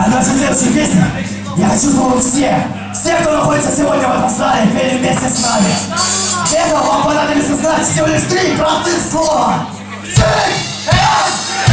А наша следующая песня я хочу, чтобы все, все, кто находится сегодня в этом зале, пели вместе с нами. Это вам понадобится знать всего лишь три простых слова. Sing!